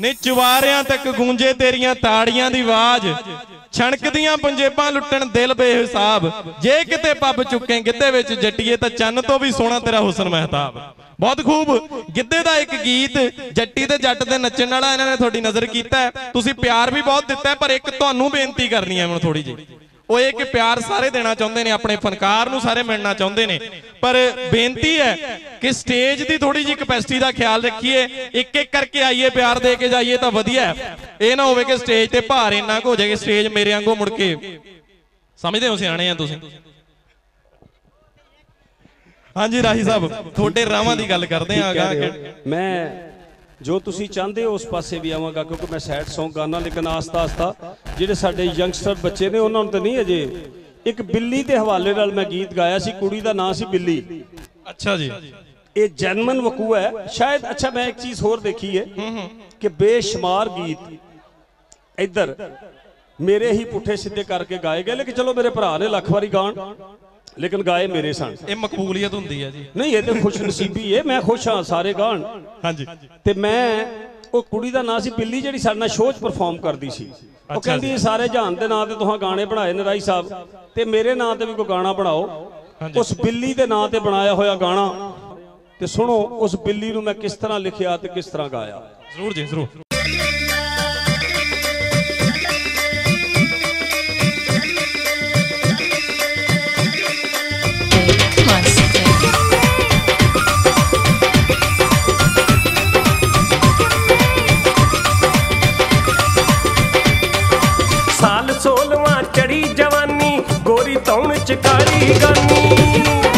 ਨੇ ਚਵਾਰਿਆਂ ਤੱਕ ਗੂੰਜੇ ਤੇਰੀਆਂ ਤਾੜੀਆਂ ਦੀ ਆਵਾਜ਼। ਛਣਕਦੀਆਂ ਪੰਜੇਬਾਂ ਲੁੱਟਣ ਦਿਲ ਬੇਹਿਸਾਬ। ਜੇ ਕਿਤੇ ਪੱਬ ਚੁੱਕੇ ਗਿੱਧੇ ਵਿੱਚ ਜੱਟੀਏ ਤਾਂ ਚੰਨ ਤੋਂ ਵੀ ਸੋਹਣਾ ਤੇਰਾ ਹੁਸਨ ਮਹਿਤਾਬ। ਬਹੁਤ ਖੂਬ। ਗਿੱਧੇ ਦਾ ਇੱਕ ਗੀਤ, ਜੱਟੀ ਤੇ ਜੱਟ ਦੇ ਨੱਚਣ ਵਾਲਾ ਇਹਨਾਂ ਨੇ ਤੁਹਾਡੀ ਨਜ਼ਰ ਕੀਤਾ ਤੁਸੀਂ ਪਿਆਰ ਵੀ ਬਹੁਤ ਦਿੱਤਾ ਪਰ ਇੱਕ ਤੁਹਾਨੂੰ ਬੇਨਤੀ ਕਰਨੀ ਹੈ ਮੈਨੂੰ ਥੋੜੀ ਜਿਹੀ। ਉਹ ਇਹ ਕਿ ਪਿਆਰ ਸਾਰੇ ਦੇਣਾ ਚਾਹੁੰਦੇ ਨੇ ਆਪਣੇ ਫਨਕਾਰ ਨੂੰ ਸਾਰੇ ਮਿਲਣਾ ਚਾਹੁੰਦੇ ਨੇ ਪਰ ਬੇਨਤੀ ਹੈ ਕਿ ਸਟੇਜ ਦੀ ਥੋੜੀ ਜਿਹੀ ਕਪੈਸਿਟੀ ਦਾ ਖਿਆਲ ਰੱਖੀਏ ਇੱਕ ਇੱਕ ਕਰਕੇ ਆਈਏ ਪਿਆਰ ਦੇ ਕੇ ਜਾਈਏ ਤਾਂ ਵਧੀਆ ਹੈ। ਇਹ ਨਾ ਹੋਵੇ ਕਿ ਸਟੇਜ ਤੇ ਭਾਰ ਇੰਨਾ ਕੁ ਹੋ ਜਾਏ ਕਿ ਸਟੇਜ ਮੇਰੇ ਵਾਂਗੂ ਮੁੜ ਕੇ ਸਮਝਦੇ ਹੋ ਸਿਆਣੇ ਆ ਤੁਸੀਂ? ਹਾਂਜੀ ਰਾਹੀ ਸਾਹਿਬ ਤੁਹਾਡੇ ਰਾਵਾਂ ਦੀ ਗੱਲ ਕਰਦੇ ਆਂ ਅਗਾ ਮੈਂ ਜੋ ਤੁਸੀਂ ਚਾਹੁੰਦੇ ਹੋ ਉਸ ਪਾਸੇ ਵੀ ਆਵਾਂਗਾ ਕਿਉਂਕਿ ਮੈਂ ਸੈਡ Song ਗਾਣਾ ਲੇਕਿਨ ਆਸਤਾ ਆਸਤਾ ਜਿਹੜੇ ਸਾਡੇ ਯੰਗਸਟਰ ਬੱਚੇ ਨੇ ਉਹਨਾਂ ਨੂੰ ਤਾਂ ਨਹੀਂ ਅਜੇ। ਇੱਕ ਬਿੱਲੀ ਦੇ ਹਵਾਲੇ ਨਾਲ ਮੈਂ ਗੀਤ ਗਾਇਆ ਸੀ ਕੁੜੀ ਦਾ ਨਾਂ ਸੀ ਬਿੱਲੀ। ਅੱਛਾ ਜੀ। ਇਹ ਜਨਮਨ ਵਕੂ ਹੈ। ਸ਼ਾਇਦ ਅੱਛਾ ਮੈਂ ਇੱਕ ਚੀਜ਼ ਹੋਰ ਦੇਖੀ ਹੈ ਕਿ ਬੇਸ਼ੁਮਾਰ ਗੀਤ ਇੱਧਰ ਮੇਰੇ ਹੀ ਪੁੱਠੇ ਸਿੱਧੇ ਕਰਕੇ ਗਾਏ ਗਏ ਲੇਕਿਨ ਚਲੋ ਮੇਰੇ ਭਰਾ ਨੇ ਲੱਖ ਵਾਰੀ ਗਾਣ ਲੇਕਿਨ ਗਾਏ ਮੇਰੇ ਸਨ ਇਹ ਮਕਬੂਲੀਅਤ ਹੁੰਦੀ ਹੈ ਜੀ। ਨਹੀਂ ਇਹ ਤੇ ਖੁਸ਼ ਨਸੀਬੀ ਹੈ ਮੈਂ ਖੁਸ਼ ਹਾਂ ਸਾਰੇ ਗਾਣ। ਹਾਂਜੀ। ਤੇ ਮੈਂ ਉਹ ਕੁੜੀ ਦਾ ਨਾਂ ਸੀ ਬਿੱਲੀ ਜਿਹੜੀ ਸਾਡੇ ਨਾਲ ਸ਼ੋਅ 'ਚ ਪਰਫਾਰਮ ਕਰਦੀ ਸੀ। ਉਹ ਕਹਿੰਦੀ ਸਾਰੇ ਜਹਾਨ ਦੇ ਨਾਂ ਤੇ ਤੁਸੀਂ ਗਾਣੇ ਬਣਾਏ ਨੇ ਰਾਈ ਸਾਹਿਬ। ਤੇ ਮੇਰੇ ਨਾਂ ਤੇ ਵੀ ਕੋਈ ਗਾਣਾ ਬਣਾਓ। ਉਸ ਬਿੱਲੀ ਦੇ ਨਾਂ ਤੇ ਬਣਾਇਆ ਹੋਇਆ ਗਾਣਾ। ਤੇ ਸੁਣੋ ਉਸ ਬਿੱਲੀ ਨੂੰ ਮੈਂ ਕਿਸ ਤਰ੍ਹਾਂ ਲਿਖਿਆ ਤੇ ਕਿਸ ਤਰ੍ਹਾਂ ਗਾਇਆ। ਜ਼ਰੂਰ ਜੀ ਜ਼ਰੂਰ। ਗੋਰੀ ਤੌਣ ਚ ਕਾਲੀ ਗਾਨੀ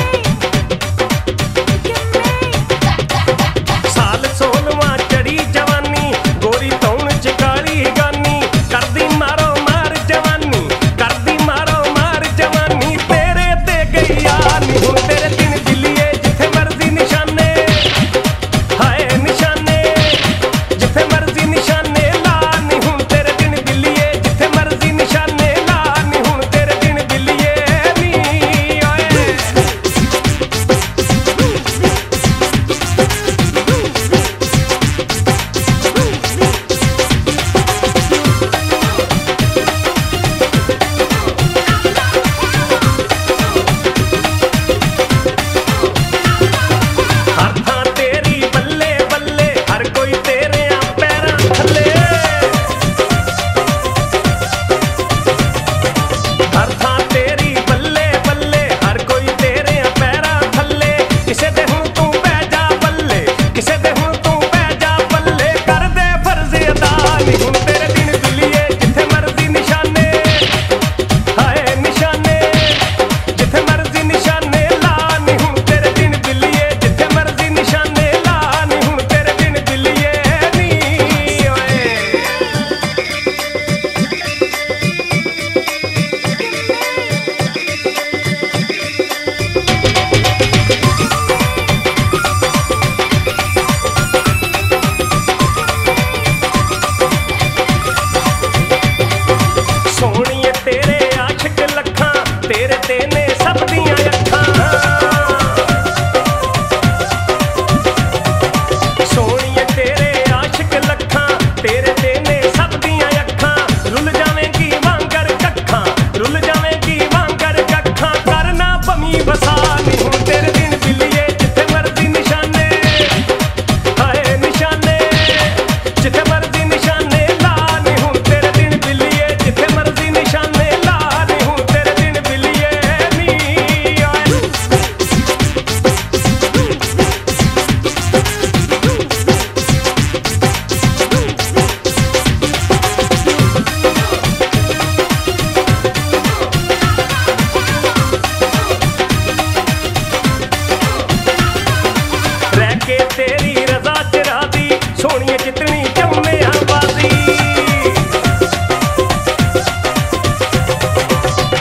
ਕੇ ਤੇਰੀ ਰਜ਼ਾ ਚ ਰਾਜ਼ੀ ਸੋਹਣੀਏ ਚਿੱਤਣੀ ਜੰਮਿਆ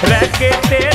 ਰਹਿ ਕੇ ਤੇਰੀ